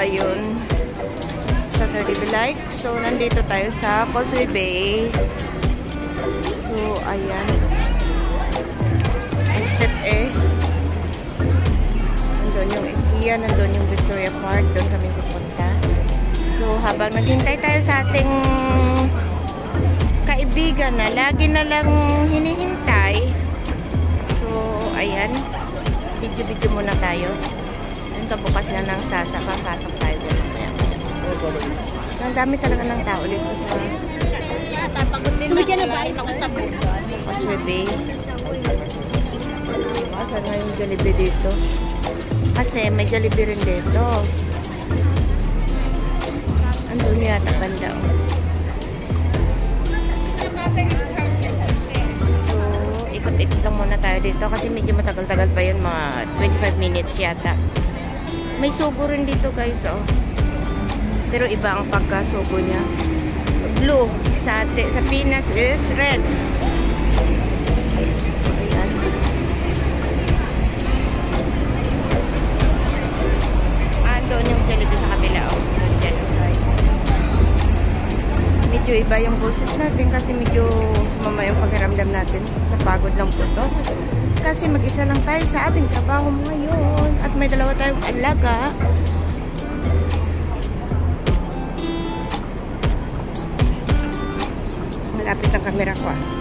ayun. Saturday Delight. So, nandito tayo sa Causeway Bay. So, ayan. Exit eh. Nandun yung IKEA, nandun yung Victoria Park. Doon kami pupunta. So, habang naghintay tayo sa ating kaibigan na lagi na lang hinihintay. So, ayan. Video-video muna tayo. Ito bukas na ng sasa. Papasok tayo doon. Ang dami talaga ng tao dito sa Sumigyan na ba? Causeway Bay. Saan nga yung Jollibee dito? Kasi may Jollibee rin dito. Andun yata banda. oh. So, ikot-ikot lang muna tayo dito kasi medyo matagal-tagal pa yun. Mga 25 minutes yata. May sugo rin dito guys, oh. Pero iba ang pagkasugo niya. Blue. Sa, ate, sa Pinas is red. Andun yung Jollibee sa kabila, oh. Doon. Medyo iba yung boses natin kasi medyo sumama yung pakiramdam natin. Sa pagod lang po to. Kasi mag-isa lang tayo sa ating trabaho ngayon. Tayong alaga. Malapit ang camera ko ah.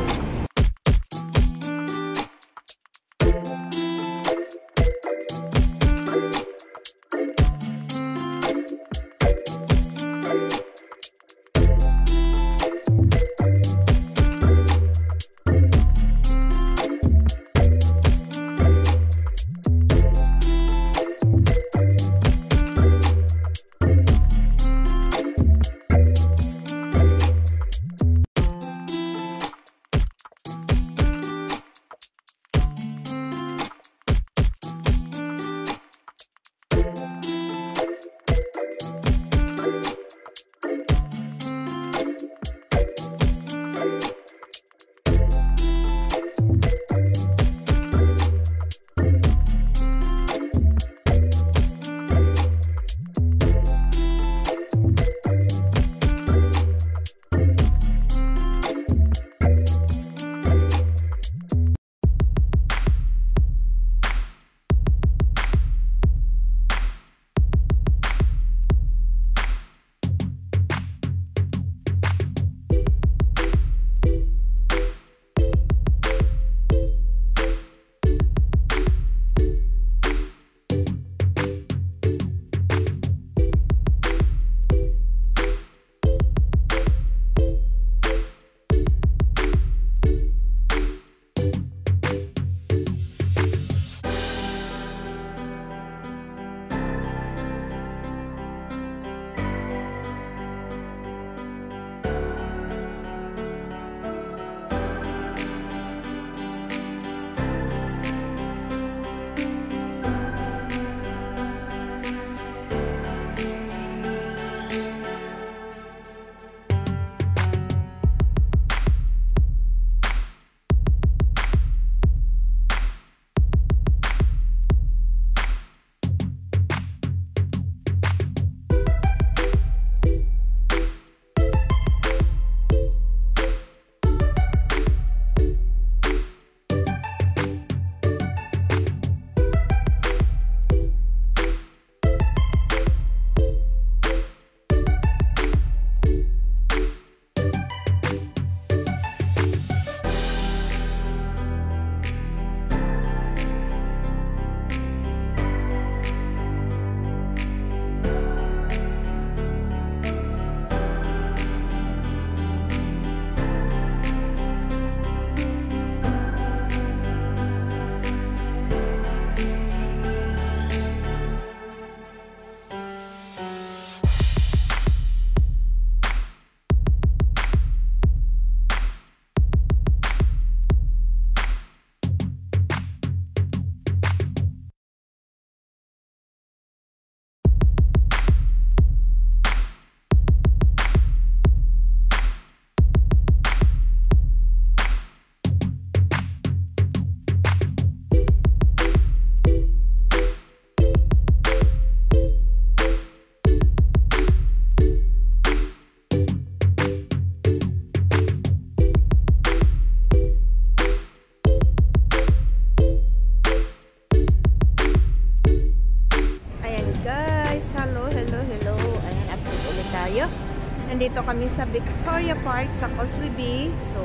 Kami sa Victoria Park sa Causeway Bay. So,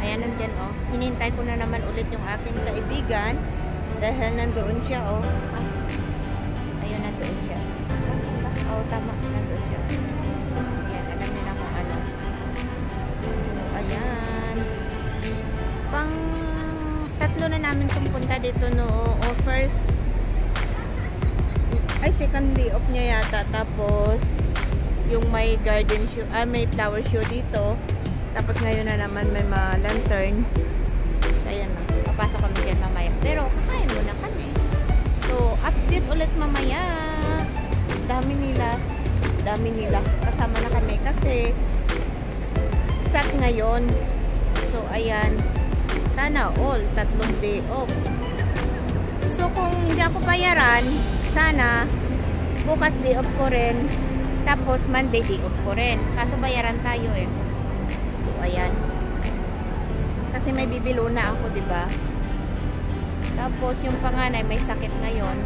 ayan nandyan oh. Hinintay ko na naman ulit yung aking kaibigan. Dahil nandoon siya oh. Ah, ayun, nandoon siya. Oh, tama. Nandoon siya. Ayan, alam niyo na kung ano. So, ayan. Pang tatlo na namin pumunta dito no. O first ay second day off niya yata tapos yung may garden show ah may flower show dito. Tapos ngayon na naman may mga lantern. So ayan na. Papasok kami dyan mamaya. Pero kakain muna kami. So update ulit mamaya. Dami nila. Dami nila. Kasama na kami kasi sat ngayon. So ayan. Sana all tatlong day off. So kung hindi ako bayaran sana bukas day off ko rin tapos Monday day off ko rin. Kaso bayaran tayo eh. So ayan. Kasi may bibilo na ako di ba? Tapos yung panganay may sakit ngayon.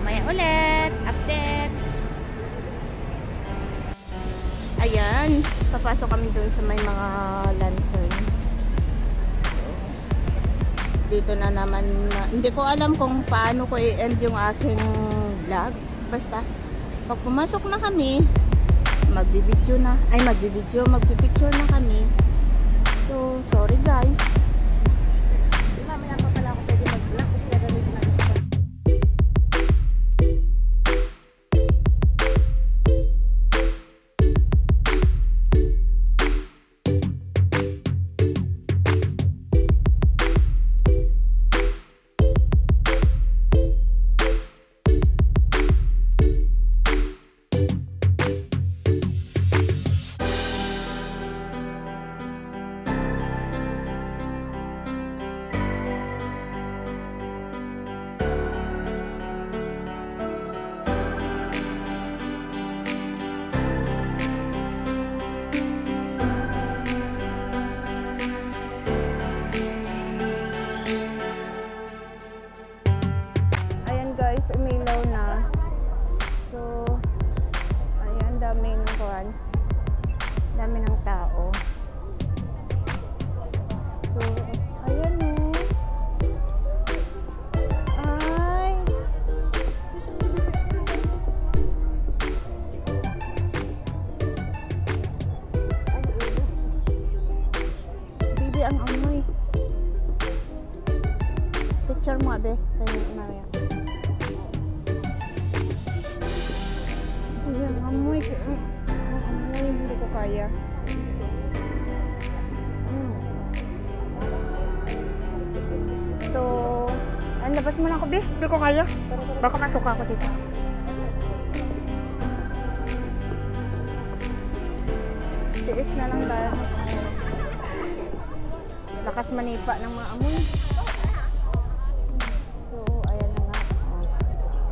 Mamaya ulit. Update. Ayan. Papasok kami doon sa may mga lantern dito na naman na, hindi ko alam kung paano ko i-end yung aking vlog. Basta pag pumasok na kami magbibideo na ay magbibideo magbipicture na kami. So sorry guys labas mo na ako, be. Hindi ko kaya. Baka masok ako dito. Tiis na lang dahil. Lakas manipa ng mga amoy. So, ayan na nga. O,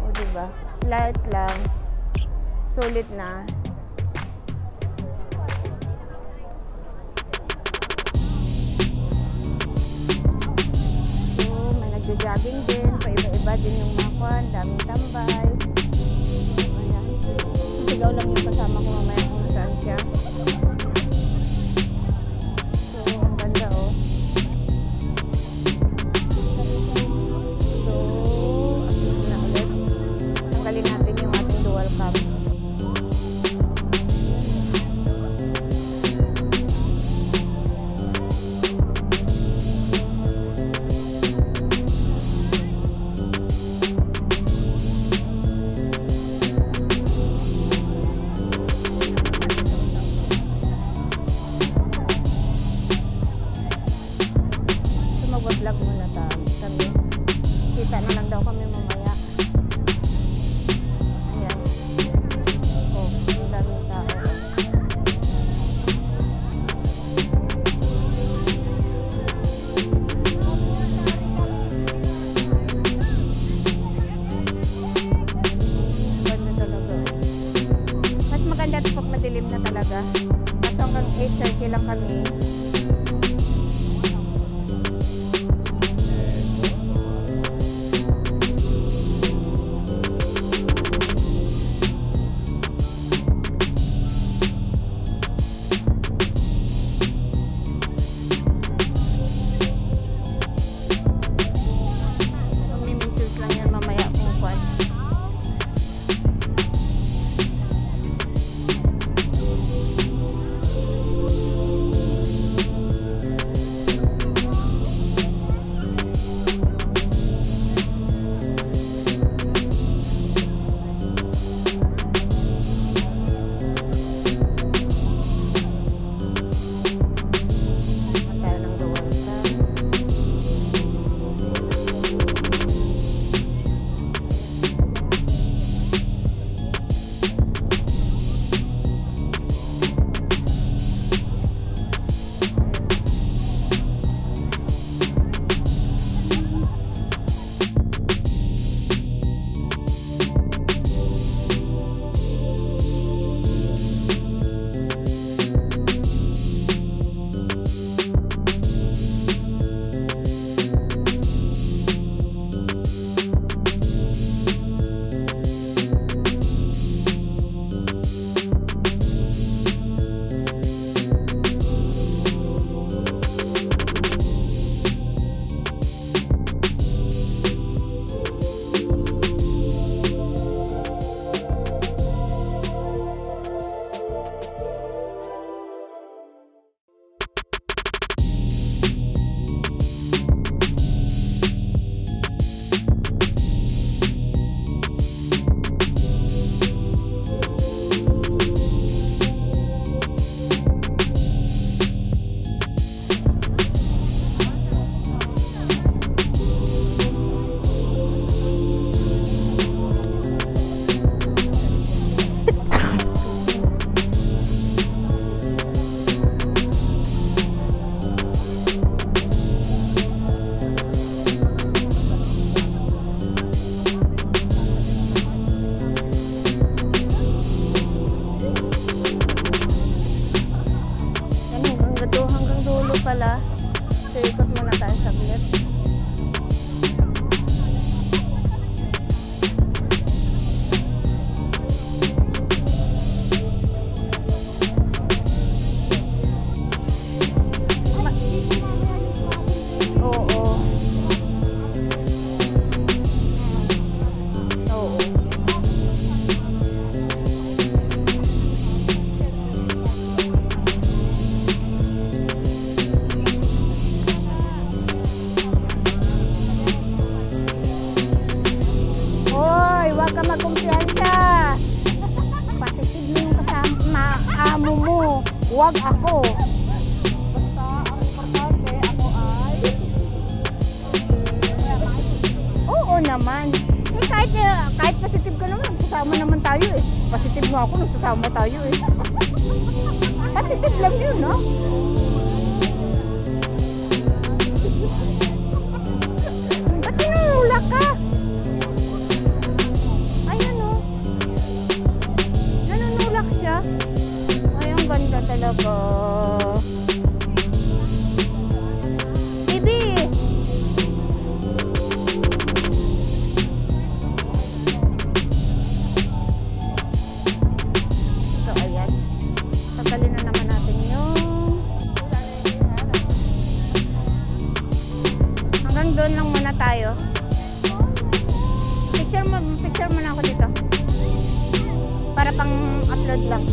o diba? Light lang. Sulit na. So, lang kami. Huwag ka magkumpiyansa. Pasisig mo yung kasama mo. Huwag ako. Basta ang importante, ako ay... Oo naman. Eh, kahit, eh, kahit positive ka naman, nagsasama naman tayo eh. Positive mo ako, nagsasama tayo eh. positive lang yun, no? Ba't tinulak ka? Talaga. Bibi! So, ayan. Tagalin na natin yung... Hanggang doon lang muna tayo. Picture mo, picture mo na ako dito. Para pang upload lang.